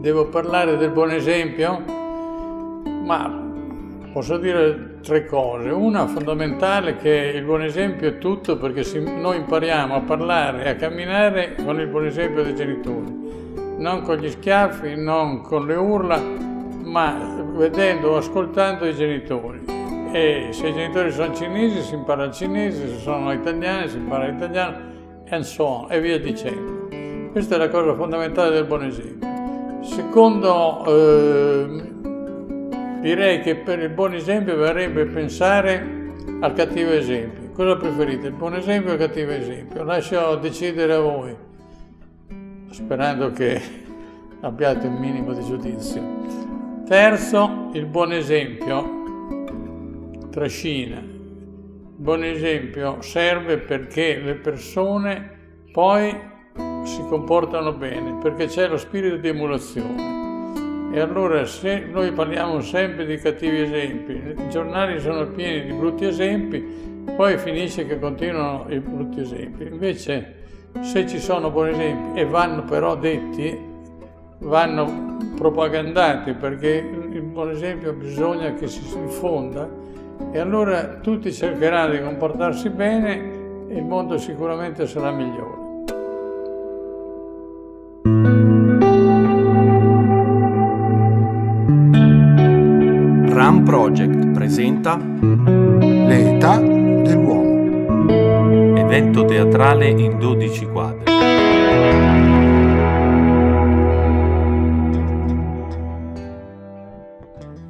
devo parlare del buon esempio, ma posso dire tre cose. Una fondamentale che il buon esempio è tutto perché noi impariamo a parlare e a camminare con il buon esempio dei genitori, non con gli schiaffi, non con le urla, ma vedendo o ascoltando i genitori. E se i genitori sono cinesi si impara il cinese, se sono italiani si impara l'italiano and so on, e via dicendo. Questa è la cosa fondamentale del buon esempio. Secondo, eh, direi che per il buon esempio verrebbe pensare al cattivo esempio. Cosa preferite, il buon esempio o il cattivo esempio? Lascio decidere a voi, sperando che abbiate un minimo di giudizio. Terzo, il buon esempio trascina. Il buon esempio serve perché le persone poi si comportano bene, perché c'è lo spirito di emulazione. E allora se noi parliamo sempre di cattivi esempi, i giornali sono pieni di brutti esempi, poi finisce che continuano i brutti esempi. Invece se ci sono buoni esempi e vanno però detti, vanno propagandati perché il buon esempio bisogna che si diffonda e allora tutti cercheranno di comportarsi bene e il mondo sicuramente sarà migliore. Project presenta Le età dell'uomo. Evento teatrale in 12 quadri.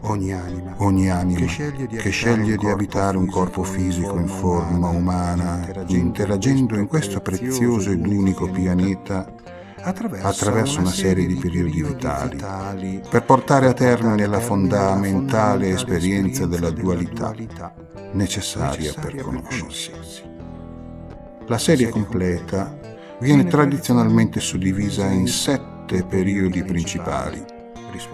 Ogni anima, ogni anima che sceglie di, che sceglie di abitare un corpo fisico in forma umana, interagendo in questo prezioso ed unico pianeta, attraverso una serie di periodi vitali per portare a termine la fondamentale esperienza della dualità necessaria per conoscersi. La serie completa viene tradizionalmente suddivisa in sette periodi principali,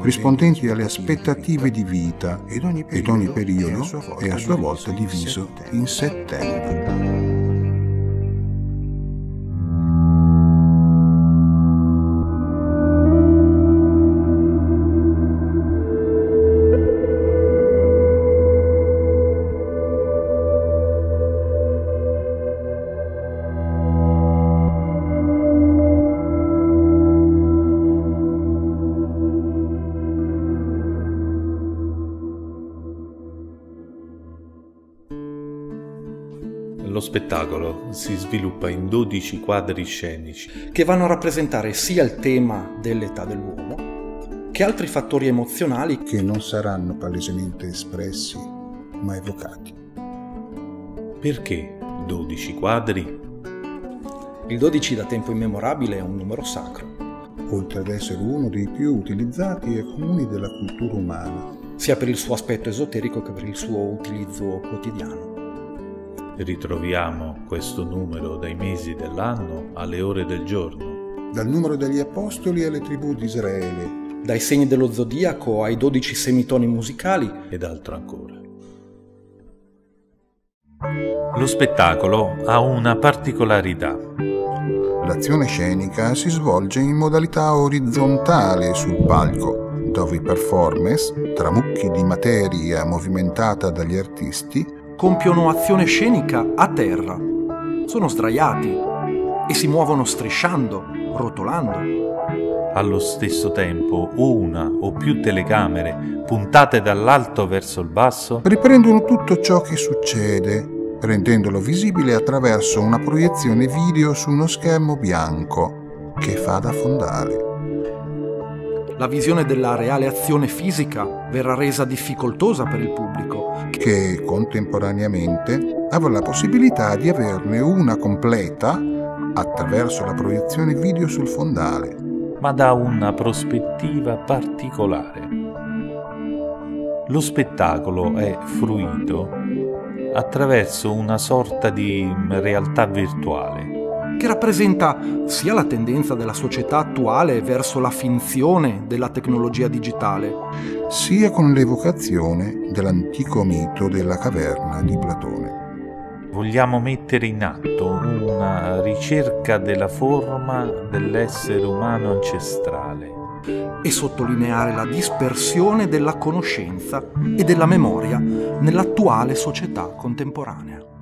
rispondenti alle aspettative di vita ed ogni periodo è a sua volta diviso in settembre. Lo spettacolo si sviluppa in 12 quadri scenici che vanno a rappresentare sia il tema dell'età dell'uomo che altri fattori emozionali che non saranno palesemente espressi ma evocati. Perché 12 quadri? Il 12 da tempo immemorabile è un numero sacro. Oltre ad essere uno dei più utilizzati e comuni della cultura umana, sia per il suo aspetto esoterico che per il suo utilizzo quotidiano. Ritroviamo questo numero dai mesi dell'anno alle ore del giorno. Dal numero degli apostoli alle tribù di Israele. Dai segni dello zodiaco ai dodici semitoni musicali ed altro ancora. Lo spettacolo ha una particolarità. L'azione scenica si svolge in modalità orizzontale sul palco, dove i performers, tra mucchi di materia movimentata dagli artisti, compiono azione scenica a terra. Sono sdraiati e si muovono strisciando, rotolando. Allo stesso tempo una o più telecamere puntate dall'alto verso il basso riprendono tutto ciò che succede, rendendolo visibile attraverso una proiezione video su uno schermo bianco che fa da fondale. La visione della reale azione fisica verrà resa difficoltosa per il pubblico che contemporaneamente avrà la possibilità di averne una completa attraverso la proiezione video sul fondale. Ma da una prospettiva particolare. Lo spettacolo è fruito attraverso una sorta di realtà virtuale che rappresenta sia la tendenza della società attuale verso la finzione della tecnologia digitale, sia con l'evocazione dell'antico mito della caverna di Platone. Vogliamo mettere in atto una ricerca della forma dell'essere umano ancestrale. e sottolineare la dispersione della conoscenza e della memoria nell'attuale società contemporanea.